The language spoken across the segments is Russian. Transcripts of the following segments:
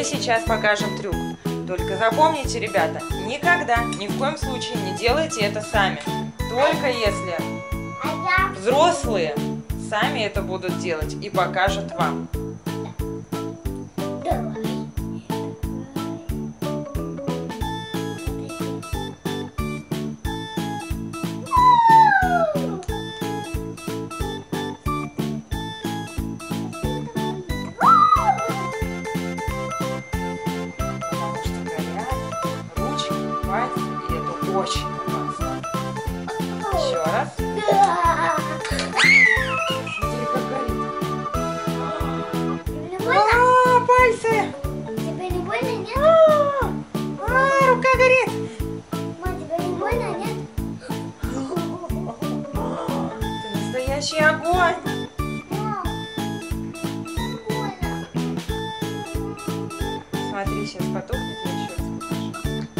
мы сейчас покажем трюк. Только запомните, ребята, никогда, ни в коем случае не делайте это сами. Только если взрослые сами это будут делать и покажут вам. Очень опасно. Еще раз. Смотри, как горит. Тебе не больно? А, пальцы! Тебе не больно, нет? А, а, рука горит! Мам, тебе не больно, нет? Ты настоящий огонь! Смотри, сейчас потухнет, я еще раз покажу.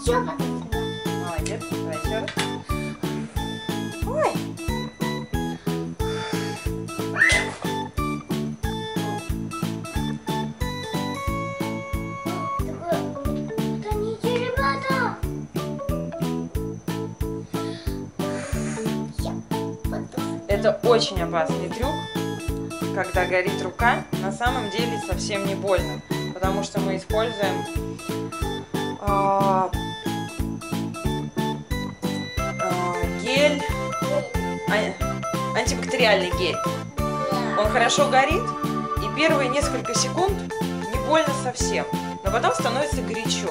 Еще потусим? Молодец. Давай еще раз. Ой. Это очень опасный трюк, когда горит рука. На самом деле совсем не больно, потому что мы используем а, а, гель, а- антибактериальный гель. Он хорошо горит, и первые несколько секунд не больно совсем, но потом становится горячо.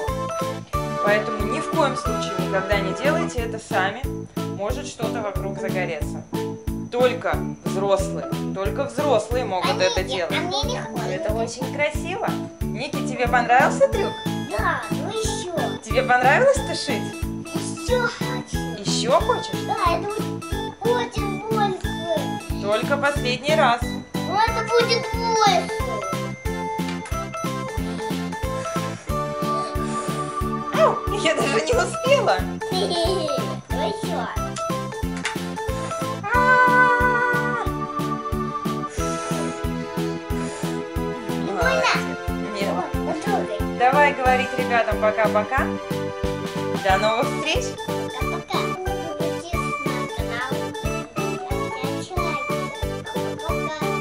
Поэтому ни в коем случае никогда не делайте это сами. Может что-то вокруг загореться. Только взрослые, только взрослые могут А это мне- делать. А мне не. Это очень красиво. Ники, тебе понравился трюк? Да, ну еще. Тебе понравилось тушить? Еще хочу. Еще хочешь? Да, это будет очень больше. Только последний раз. Но это будет больше. Ау, я даже не успела. Ну еще. А-а-а. больно? Нет. Давай говорить ребятам пока-пока. До новых встреч. Пока-пока.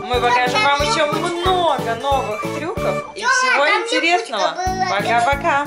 Мы покажем вам еще много новых трюков и всего интересного. Пока-пока.